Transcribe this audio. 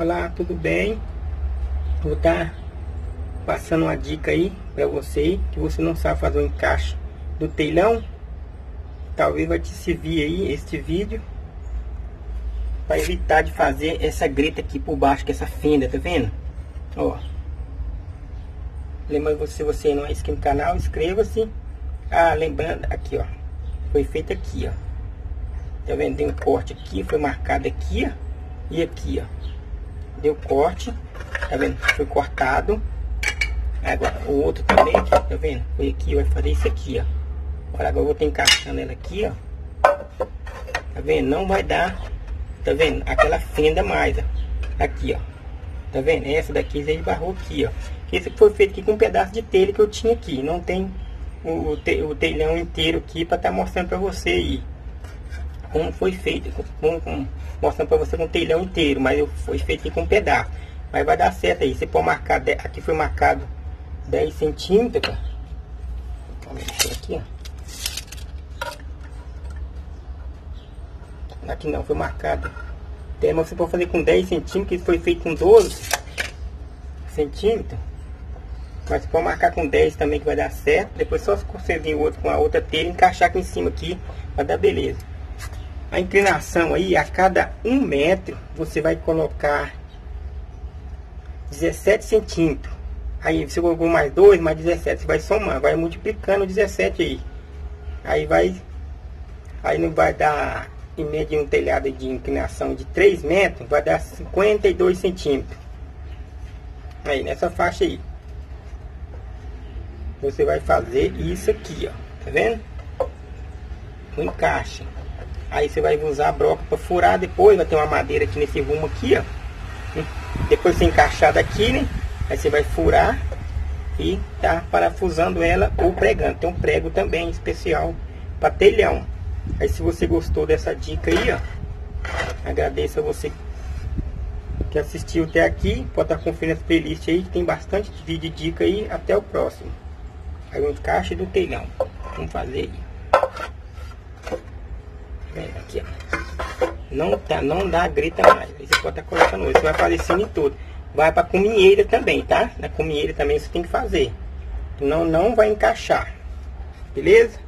Olá, tudo bem? Vou estar tá passando uma dica aí para você que você não sabe fazer o encaixe do telhão. Talvez vai te servir aí este vídeo para evitar de fazer essa greta aqui por baixo, que é essa fenda, tá vendo? Ó. Lembrando você, você não é inscrito no canal, inscreva-se. Ah, lembrando, aqui ó, foi feito aqui ó. Tá vendo? Tem um corte aqui, foi marcado aqui ó, e aqui ó. Deu corte, tá vendo? Foi cortado Agora, o outro também tá vendo? Foi aqui, vai fazer isso aqui, ó. Agora, agora eu vou ter encaixando ela aqui, ó. Tá vendo? Não vai dar, tá vendo? Aquela fenda mais, ó. Aqui, ó. Tá vendo? Essa daqui já esbarrou aqui, ó. Esse foi feito aqui com um pedaço de telha que eu tinha aqui. Não tem o, o telhão inteiro aqui para estar tá mostrando para você aí. Como foi feito, com, com, mostrando para você com o telhão inteiro. Mas eu, foi feito com um pedaço. Mas vai dar certo aí. Você pode marcar, aqui foi marcado 10 centímetros, mexer aqui, ó. Aqui não, foi marcado. Tem, mas você pode fazer com 10 centímetros, que foi feito com 12 centímetros. Mas você pode marcar com 10 também que vai dar certo. Depois só você vir o outro com a outra telha encaixar aqui em cima aqui, vai dar beleza. A inclinação aí, a cada 1 metro, você vai colocar 17 centímetros. Aí você colocou mais 2, mais 17, você vai somar, vai multiplicando 17 aí. Aí vai. Aí não vai dar, em média, um telhado de inclinação de 3 metros, vai dar 52 centímetros. Aí, nessa faixa aí. Você vai fazer isso aqui, ó. Tá vendo? O encaixe. Aí você vai usar a broca para furar depois, vai ter uma madeira aqui nesse rumo aqui, ó. Depois você encaixar daqui, né? Aí você vai furar e tá parafusando ela ou pregando. Tem um prego também especial para telhão. Aí se você gostou dessa dica aí, ó, agradeço a você que assistiu até aqui. Pode estar conferindo as playlists aí, que tem bastante vídeo e dica aí. Até o próximo. Aí um encaixe do telhão. Vamos fazer aí. Vem aqui, ó. Não, tá, não dá grita mais. Aí você pode estar colocando, você vai aparecendo em todo vai para cominheira também, tá? Na cominheira também você tem que fazer. Não, não vai encaixar. Beleza?